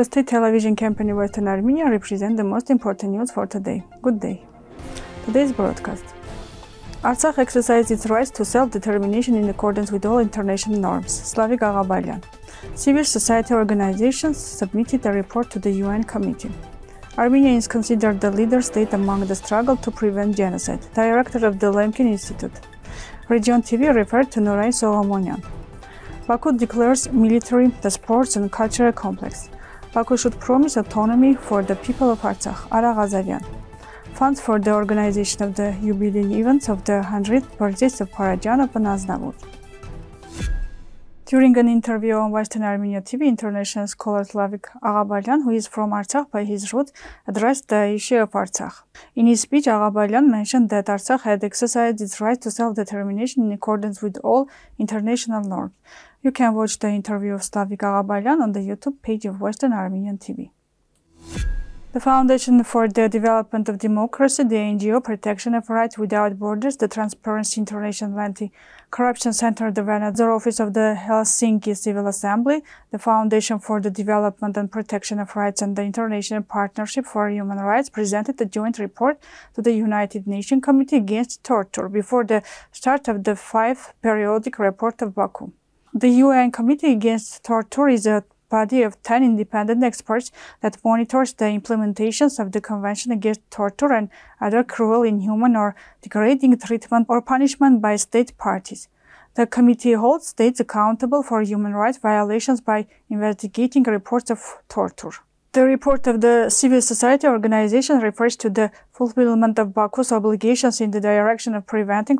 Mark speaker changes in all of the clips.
Speaker 1: The state television company Western Armenia represents the most important news for today. Good day. Today's broadcast. Artsakh exercised its rights to self-determination in accordance with all international norms. Slavik Aghabalyan. Civil society organizations submitted a report to the UN committee. Armenia is considered the leader state among the struggle to prevent genocide. Director of the Lemkin Institute. Region TV referred to Norayr Soghomonyan. Baku declares military, the sports and cultural complex. Baku should promise autonomy for the people of Artsakh. Ara Ghazaryan. Funds for the organization of the jubilee events of the 100th birthday of Parajanov Aznavour. During an interview on Western Armenia TV, international scholar Slavik Aghabalyan, who is from Artsakh by his roots, addressed the issue of Artsakh. In his speech, Aghabalyan mentioned that Artsakh had exercised its right to self-determination in accordance with all international norms. You can watch the interview of Slavik Aghabalyan on the YouTube page of Western Armenian TV. The Foundation for the Development of Democracy, the NGO Protection of Rights Without Borders, the Transparency International Anti-Corruption Center, the Vanadzor Office of the Helsinki Civil Assembly, the Foundation for the Development and Protection of Rights, and the International Partnership for Human Rights presented a joint report to the United Nations Committee Against Torture before the start of the fifth periodic report of Baku. The UN Committee Against Torture is a body of 10 independent experts that monitors the implementations of the Convention Against Torture and other cruel, inhuman, or degrading treatment or punishment by state parties. The committee holds states accountable for human rights violations by investigating reports of torture. The report of the civil society organization refers to the fulfillment of Baku's obligations in the direction of preventing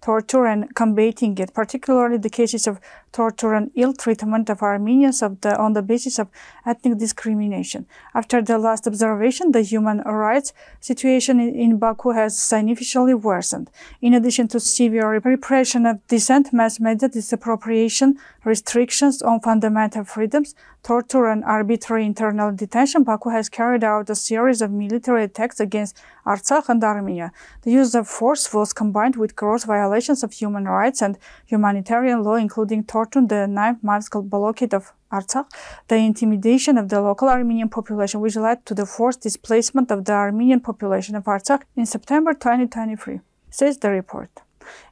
Speaker 1: torture and combating it, particularly the cases of torture and ill treatment of Armenians of the, on the basis of ethnic discrimination. After the last observation, the human rights situation in, in Baku has significantly worsened. In addition to severe repression of dissent, mass media disappropriation, restrictions on fundamental freedoms, torture and arbitrary internal detention, Baku has carried out a series of military attacks against Artsakh and Armenia. The use of force was combined with gross violations of human rights and humanitarian law, including torture, the nine-month blockade of Artsakh, the intimidation of the local Armenian population, which led to the forced displacement of the Armenian population of Artsakh in September 2023, says the report.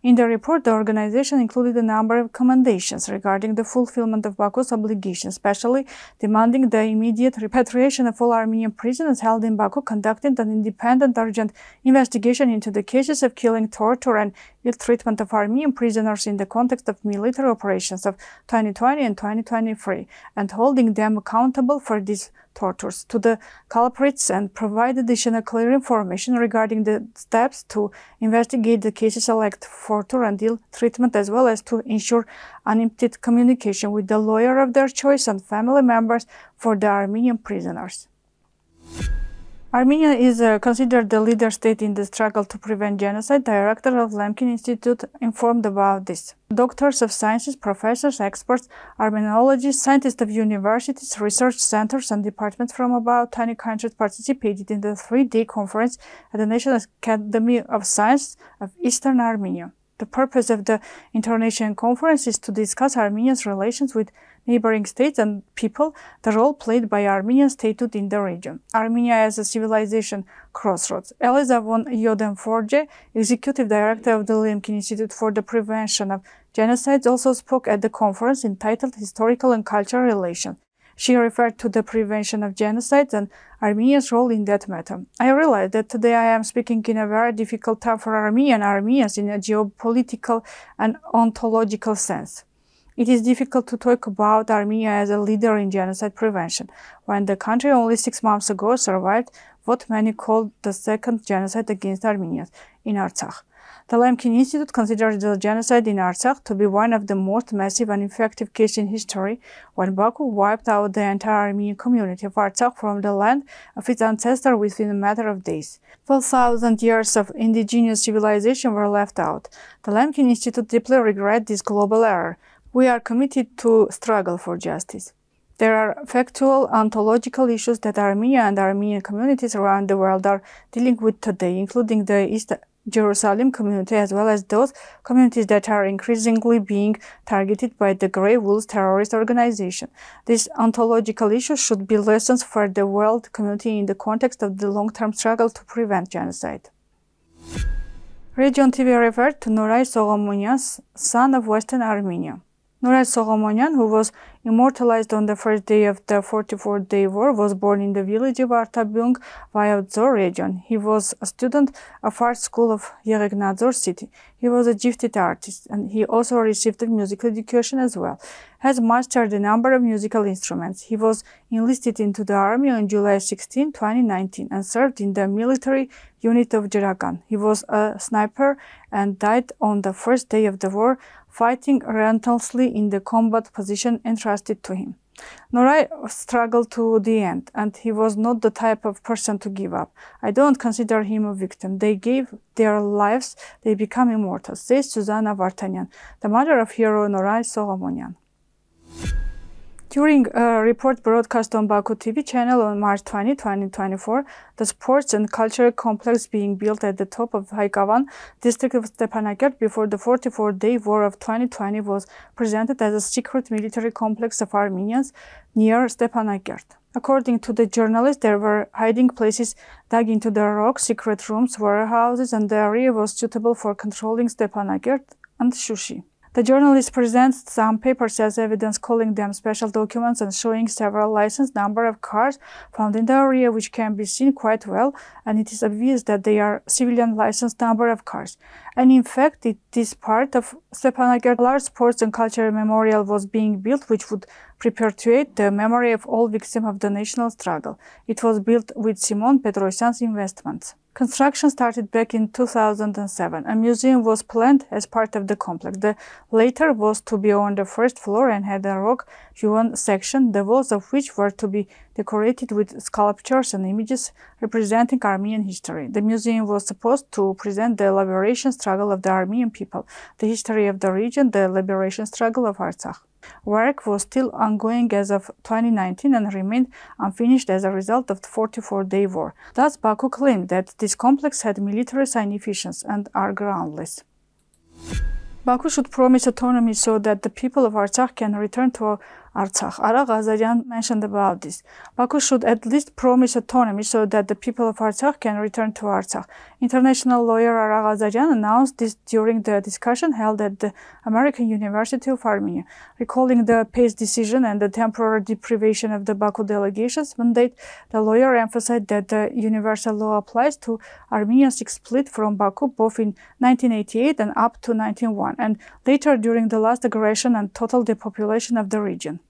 Speaker 1: In the report, the organization included a number of recommendations regarding the fulfillment of Baku's obligations, especially demanding the immediate repatriation of all Armenian prisoners held in Baku, conducting an independent urgent investigation into the cases of killing, torture, and ill treatment of Armenian prisoners in the context of military operations of 2020 and 2023, and holding them accountable for these tortures to the culprits and provide additional clear information regarding the steps to investigate the cases alleged for and ill treatment as well as to ensure unimpeded communication with the lawyer of their choice and family members for the Armenian prisoners. Armenia is uh, considered the leader state in the struggle to prevent genocide. Director of Lemkin Institute informed about this. Doctors of sciences, professors, experts, Armenologists, scientists of universities, research centers, and departments from about 20 countries participated in the three-day conference at the National Academy of Science of Eastern Armenia. The purpose of the international conference is to discuss Armenia's relations with neighboring states and people, the role played by Armenian statehood in the region. Armenia as a civilization crossroads. Elisa von Joeden-Forgey, executive director of the Lemkin Institute for the Prevention of Genocides, also spoke at the conference entitled Historical and Cultural Relations. She referred to the prevention of genocide and Armenia's role in that matter. I realize that today I am speaking in a very difficult time for Armenian Armenians in a geopolitical and ontological sense. It is difficult to talk about Armenia as a leader in genocide prevention, when the country only six months ago survived what many called the second genocide against Armenians in Artsakh. The Lemkin Institute considers the genocide in Artsakh to be one of the most massive and effective cases in history when Baku wiped out the entire Armenian community of Artsakh from the land of its ancestors within a matter of days. 4,000 years of indigenous civilization were left out. The Lemkin Institute deeply regrets this global error. We are committed to struggle for justice. There are factual, ontological issues that Armenia and Armenian communities around the world are dealing with today, including the East Jerusalem community as well as those communities that are increasingly being targeted by the Grey Wolves terrorist organization. These ontological issues should be lessons for the world community in the context of the long-term struggle to prevent genocide. Region TV referred to Norayr Soghomonyan, son of Western Armenia. Norayr Soghomonyan, who was immortalized on the first day of the 44th Day war, was born in the village of Artabuynk, Vayotzor region. He was a student of art school of Yeghegnadzor city. He was a gifted artist, and he also received a musical education as well. Has mastered a number of musical instruments. He was enlisted into the army on July 16, 2019, and served in the military unit of Jeragan. He was a sniper and died on the first day of the war fighting relentlessly in the combat position entrusted to him. Norayr struggled to the end, and he was not the type of person to give up. I don't consider him a victim. They gave their lives, they become immortal, says Susanna Vartanian, the mother of hero Norayr Soghomonyan. During a report broadcast on Baku TV channel on March 20, 2024, the sports and cultural complex being built at the top of Haikavan, district of Stepanakert before the 44-day war of 2020 was presented as a secret military complex of Armenians near Stepanakert. According to the journalist, there were hiding places dug into the rock, secret rooms, warehouses, and the area was suitable for controlling Stepanakert and Shushi. The journalist presents some papers as evidence, calling them special documents and showing several license number of cars found in the area, which can be seen quite well, and it is obvious that they are civilian license number of cars. And in fact, it is part of Stepanakert large sports and cultural memorial was being built, which would perpetuate the memory of all victims of the national struggle. It was built with Simon Petrosyan's investments. Construction started back in 2007. A museum was planned as part of the complex. The later was to be on the first floor and had a rock hewn section, the walls of which were to be decorated with sculptures and images representing Armenian history. The museum was supposed to present the liberation struggle of the Armenian people, the history of the region, the liberation struggle of Artsakh. Work was still ongoing as of 2019 and remained unfinished as a result of the 44-day war. Thus, Baku claimed that this complex had military significance and are groundless. Baku should promise autonomy so that the people of Artsakh can return to Artsakh. Ara Ghazaryan mentioned about this. Baku should at least promise autonomy so that the people of Artsakh can return to Artsakh. International lawyer Ara Ghazaryan announced this during the discussion held at the American University of Armenia. Recalling the PACE decision and the temporary deprivation of the Baku delegation's mandate, the lawyer emphasized that the universal law applies to Armenians split from Baku both in 1988 and up to 1901, and later during the last aggression and total depopulation of the region.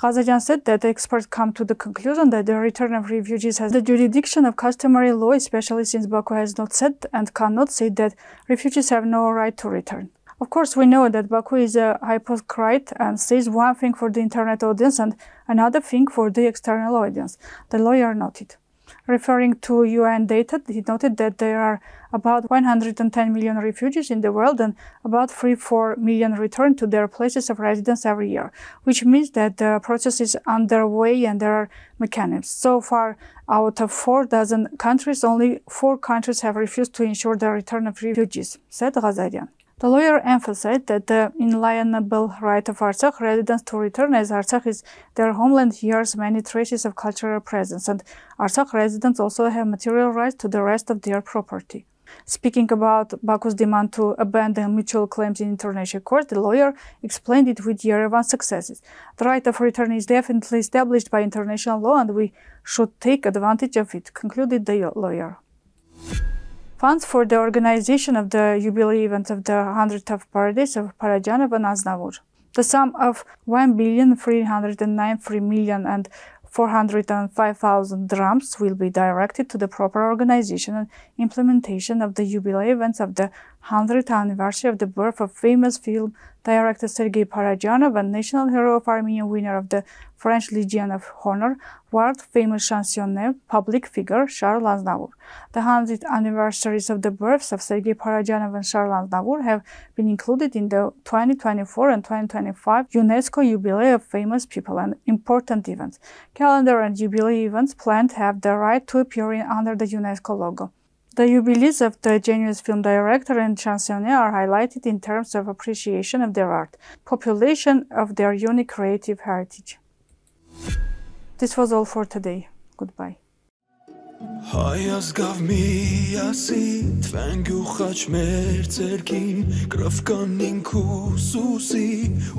Speaker 1: Ghazaryan said that experts come to the conclusion that the return of refugees has the jurisdiction of customary law, especially since Baku has not said and cannot say that refugees have no right to return. Of course, we know that Baku is a hypocrite and says one thing for the internet audience and another thing for the external audience, the lawyer noted. Referring to UN data, he noted that there are about 110 million refugees in the world and about 3-4 million return to their places of residence every year, which means that the process is underway and there are mechanisms. So far, out of four dozen countries, only four countries have refused to ensure the return of refugees, said Ghazaryan. The lawyer emphasized that the inalienable right of Artsakh residents to return as Artsakh is their homeland hears many traces of cultural presence, and Artsakh residents also have material rights to the rest of their property. Speaking about Baku's demand to abandon mutual claims in international court, the lawyer explained it with Yerevan's successes. The right of return is definitely established by international law and we should take advantage of it, concluded the lawyer. Funds for the organization of the jubilee event of the 100th birthdays of Parajanov and Aznavour. The sum of 1,393 million and 405,000 drams will be directed to the proper organization and implementation of the jubilee events of the 100th anniversary of the birth of famous film director Sergei Parajanov and National Hero of Armenia winner of the French Legion of Honor, world famous chansonnier, public figure Charles Aznavour. The 100th anniversaries of the births of Sergei Parajanov and Charles Aznavour have been included in the 2024 and 2025 UNESCO Jubilee of Famous People and Important Events. Calendar and jubilee events planned have the right to appear under the UNESCO logo. The jubilees of the genius film director and chansonnier are highlighted in terms of appreciation of their art, population of their unique creative heritage. This was all for today. Goodbye.
Speaker 2: Հայազգավ միասի թվենք ու խաչ մեր ցերքին կրվկանին քուսուսի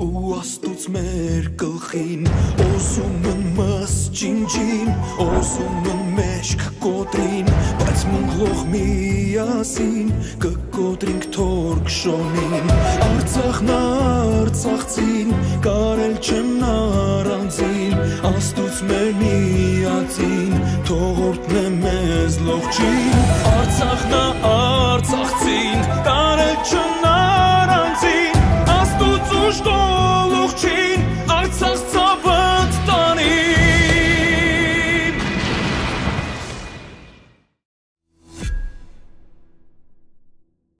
Speaker 2: ու աստուց մեր գլխին օսում են մս ջինջին օսում են մեջք կոտրին բայց մունգլող միասին կկոտրինք թորք շոնին արցախն արցախցին կարել չեմ առանձին աստուց մեր միածին թողորտն է մեզ լողջին չն